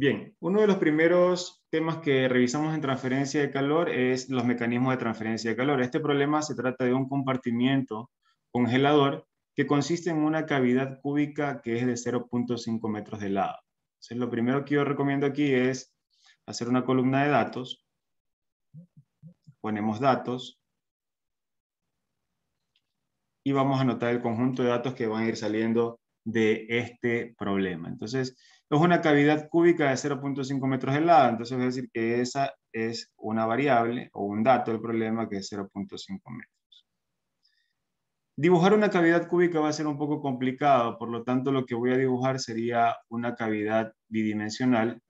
Bien, uno de los primeros temas que revisamos en transferencia de calor es los mecanismos de transferencia de calor. Este problema se trata de un compartimiento congelador que consiste en una cavidad cúbica que es de 0.5 metros de lado. Entonces, lo primero que yo recomiendo aquí es hacer una columna de datos. Ponemos datos. Y vamos a anotar el conjunto de datos que van a ir saliendo de este problema. Entonces, es una cavidad cúbica de 0.5 metros de lado, entonces a decir que esa es una variable o un dato del problema que es 0.5 metros. Dibujar una cavidad cúbica va a ser un poco complicado, por lo tanto lo que voy a dibujar sería una cavidad bidimensional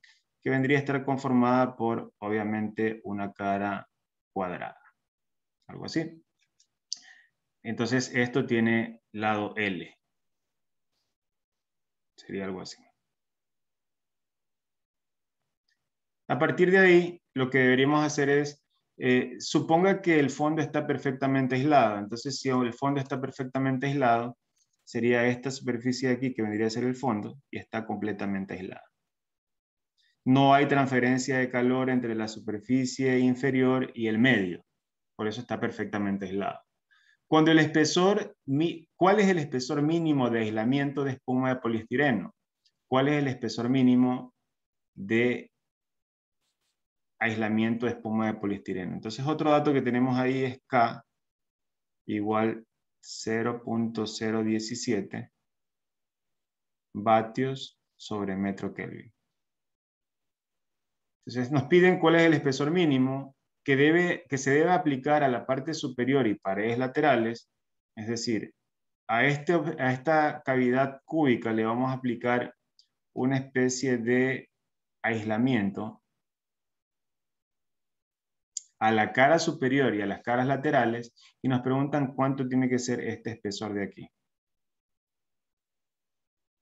que vendría a estar conformada por, obviamente, una cara cuadrada. Algo así. Entonces esto tiene lado L. Sería algo así. A partir de ahí, lo que deberíamos hacer es, eh, suponga que el fondo está perfectamente aislado. Entonces, si el fondo está perfectamente aislado, sería esta superficie de aquí que vendría a ser el fondo y está completamente aislada. No hay transferencia de calor entre la superficie inferior y el medio. Por eso está perfectamente aislado. Cuando el espesor, ¿cuál es el espesor mínimo de aislamiento de espuma de poliestireno? ¿Cuál es el espesor mínimo de aislamiento de espuma de poliestireno. Entonces otro dato que tenemos ahí es K igual 0.017 vatios sobre metro Kelvin. Entonces nos piden cuál es el espesor mínimo que, debe, que se debe aplicar a la parte superior y paredes laterales, es decir, a, este, a esta cavidad cúbica le vamos a aplicar una especie de aislamiento a la cara superior y a las caras laterales y nos preguntan cuánto tiene que ser este espesor de aquí.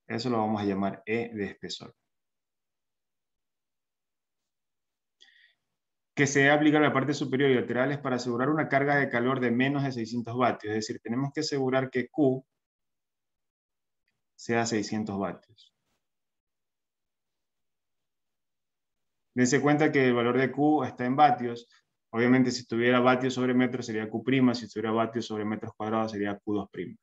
Eso lo vamos a llamar E de espesor. Que se debe aplicar a la parte superior y laterales para asegurar una carga de calor de menos de 600 vatios. Es decir, tenemos que asegurar que Q sea 600 vatios. Dense cuenta que el valor de Q está en vatios, Obviamente, si estuviera vatios sobre metro sería Q', si estuviera vatios sobre metros cuadrados sería Q2'.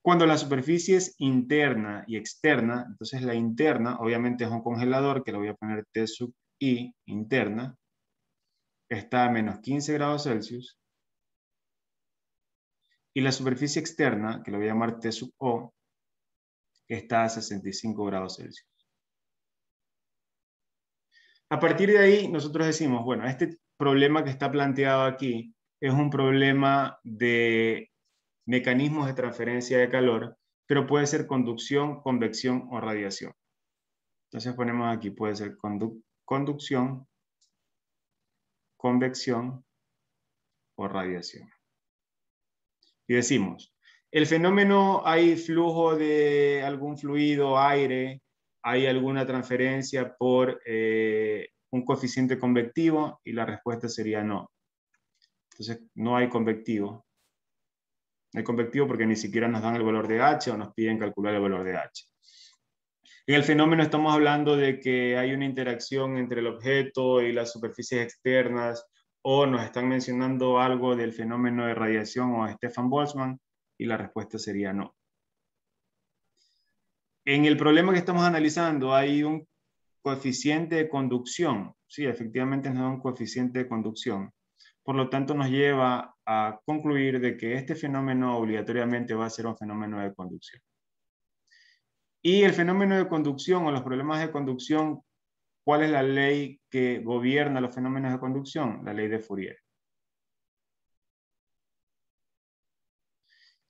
Cuando la superficie es interna y externa, entonces la interna, obviamente es un congelador, que le voy a poner T sub I, interna, está a menos 15 grados Celsius, y la superficie externa, que lo voy a llamar T sub O, está a 65 grados Celsius. A partir de ahí, nosotros decimos, bueno, este problema que está planteado aquí es un problema de mecanismos de transferencia de calor, pero puede ser conducción, convección o radiación. Entonces ponemos aquí, puede ser conducción, convección o radiación. Y decimos, el fenómeno, hay flujo de algún fluido, aire, hay alguna transferencia por eh, un coeficiente convectivo y la respuesta sería no. Entonces, no hay convectivo. No hay convectivo porque ni siquiera nos dan el valor de H o nos piden calcular el valor de H. En el fenómeno estamos hablando de que hay una interacción entre el objeto y las superficies externas o nos están mencionando algo del fenómeno de radiación o Stefan Boltzmann y la respuesta sería no. En el problema que estamos analizando hay un coeficiente de conducción. Sí, efectivamente nos da un coeficiente de conducción. Por lo tanto, nos lleva a concluir de que este fenómeno obligatoriamente va a ser un fenómeno de conducción. Y el fenómeno de conducción o los problemas de conducción, ¿cuál es la ley que gobierna los fenómenos de conducción? La ley de Fourier.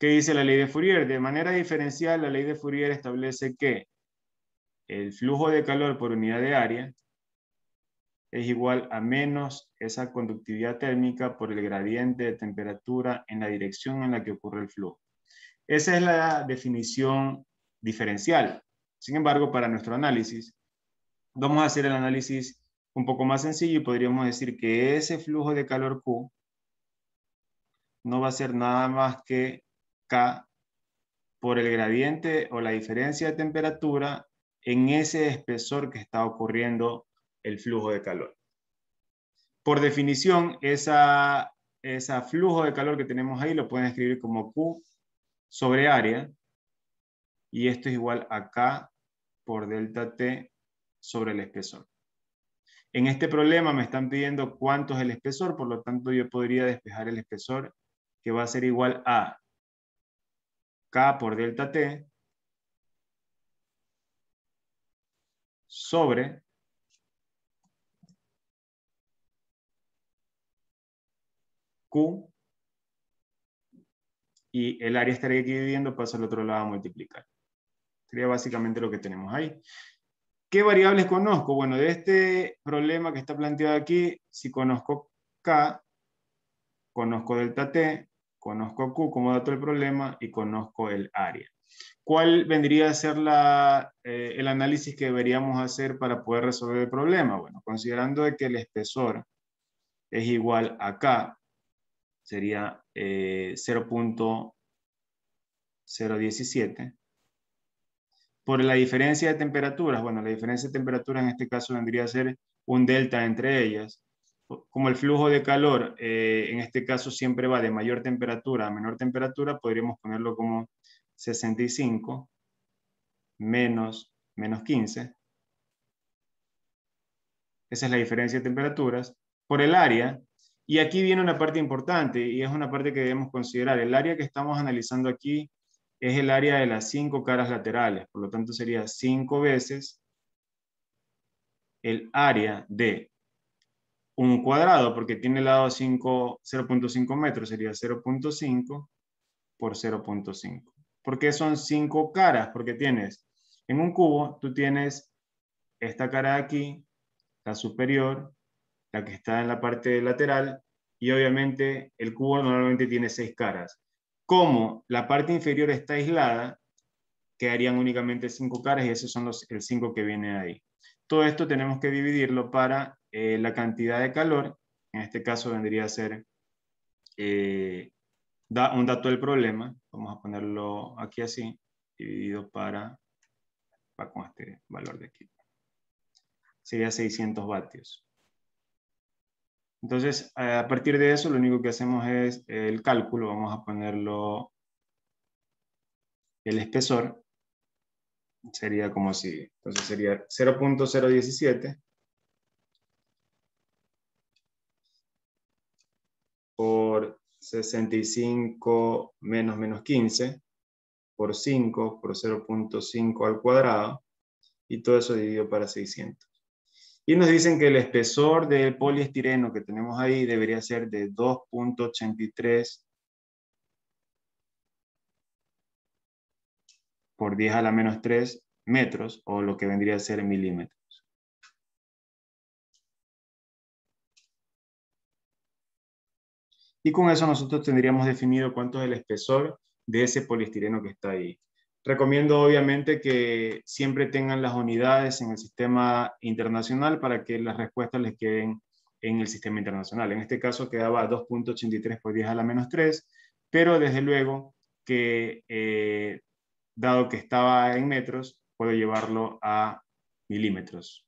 ¿Qué dice la ley de Fourier? De manera diferencial, la ley de Fourier establece que el flujo de calor por unidad de área es igual a menos esa conductividad térmica por el gradiente de temperatura en la dirección en la que ocurre el flujo. Esa es la definición diferencial. Sin embargo, para nuestro análisis, vamos a hacer el análisis un poco más sencillo y podríamos decir que ese flujo de calor Q no va a ser nada más que K por el gradiente o la diferencia de temperatura en ese espesor que está ocurriendo el flujo de calor. Por definición, ese flujo de calor que tenemos ahí lo pueden escribir como Q sobre área, y esto es igual a K por delta T sobre el espesor. En este problema me están pidiendo cuánto es el espesor, por lo tanto yo podría despejar el espesor que va a ser igual a K por delta T sobre Q y el área estaría aquí dividiendo, pasa al otro lado a multiplicar. Sería básicamente lo que tenemos ahí. ¿Qué variables conozco? Bueno, de este problema que está planteado aquí, si conozco K, conozco delta T, conozco Q como dato del problema y conozco el área. ¿Cuál vendría a ser eh, el análisis que deberíamos hacer para poder resolver el problema? Bueno, considerando de que el espesor es igual a K, sería 0.017. Eh, Por la diferencia de temperaturas, bueno, la diferencia de temperatura en este caso vendría a ser un delta entre ellas. Como el flujo de calor eh, en este caso siempre va de mayor temperatura a menor temperatura, podríamos ponerlo como 65 menos, menos 15. Esa es la diferencia de temperaturas. Por el área, y aquí viene una parte importante y es una parte que debemos considerar. El área que estamos analizando aquí es el área de las cinco caras laterales, por lo tanto sería cinco veces el área de un cuadrado, porque tiene el lado 0.5 metros, sería 0.5 por 0.5. ¿Por qué son cinco caras? Porque tienes, en un cubo, tú tienes esta cara aquí, la superior, la que está en la parte lateral, y obviamente el cubo normalmente tiene seis caras. Como la parte inferior está aislada, quedarían únicamente cinco caras y esos son los, el cinco que viene ahí. Todo esto tenemos que dividirlo para eh, la cantidad de calor, en este caso vendría a ser eh, da un dato del problema, a ponerlo aquí así, dividido para, para con este valor de aquí. Sería 600 vatios. Entonces, a partir de eso, lo único que hacemos es el cálculo, vamos a ponerlo el espesor, sería como si, entonces sería 0.017 por 65 menos menos 15 por 5 por 0.5 al cuadrado y todo eso dividido para 600. Y nos dicen que el espesor del poliestireno que tenemos ahí debería ser de 2.83 por 10 a la menos 3 metros, o lo que vendría a ser milímetros. Y con eso nosotros tendríamos definido cuánto es el espesor de ese poliestireno que está ahí. Recomiendo obviamente que siempre tengan las unidades en el sistema internacional para que las respuestas les queden en el sistema internacional. En este caso quedaba 2.83 por 10 a la menos 3, pero desde luego que eh, dado que estaba en metros, puedo llevarlo a milímetros.